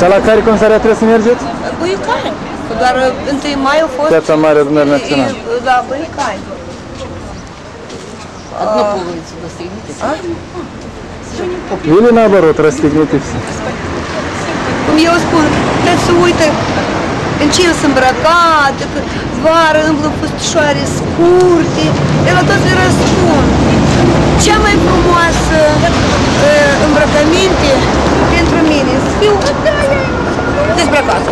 Și la care comisariat trebuie să mergeți? Băicani. Că doar uh, întâi mai au fost... Piața Mare Adunării Naționale. и- Da, Băicani. Одно половицу достигнете. Или наоборот, расстегните все. Cum eu spun, puteți să uite în ce eu sunt îmbrăcată, că vară îmblă pustișoare scurte, eu la toți le răspund. Cea mai frumoasă uh, îmbrăcăminte pentru mine să fiu dezbrăcată.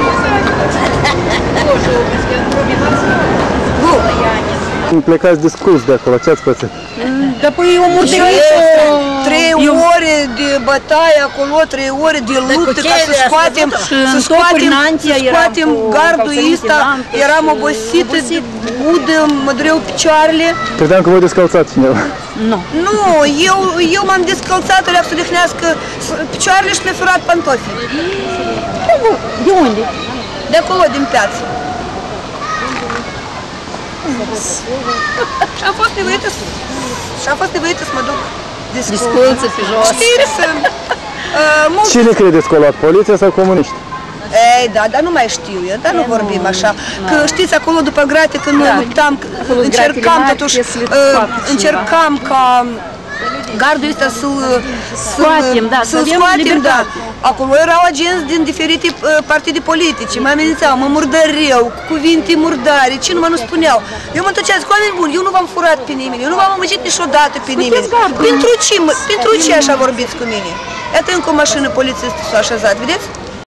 Bun. Plecați discurs de acolo, ce ați pățit? Да по его Și trei ore de bătaie acolo, trei ore de luptă ca să cucerea, scoatem, să să duc- și scoatem, în Antia să eram scoatem cu gardul calțăminte ăsta, lampe eram și obosită, de obosit. budă, mă dureau picioarele. Credeam că voi descălțat cineva. Nu. Nu, eu, eu m-am descălțat, alea să odihnească s- picioarele și mi-a furat pantofii. De unde? De acolo, din piață. Și am fost nevoită să, și am fost nevoită să mă duc desculță. Disculță pe jos. Știți, uh, mulți Cine credeți că a luat? Poliția sau comuniști? Ei, da, dar nu mai știu eu, dar nu vorbim așa. Că știți, acolo după grate, când noi luptam, Acolo încercam gratele mari, totuși, trebuie să le uh, scoată cineva. încercam ca gardul ăsta să-l Scoatem, da, să să-l avem scoatem, da. libertate. Acolo erau agenți din diferite uh, partide politice, mă amenințau, mă murdăreau, cu cuvinte murdare, ce nu mă nu spuneau. Eu mă întorceam, zic, oameni buni, eu nu v-am furat pe nimeni, eu nu v-am amăgit niciodată pe nimeni. gardul. Pentru ce, mă- pentru ce așa vorbiți cu mine? Iată încă o mașină polițistă s-a așezat, vedeți?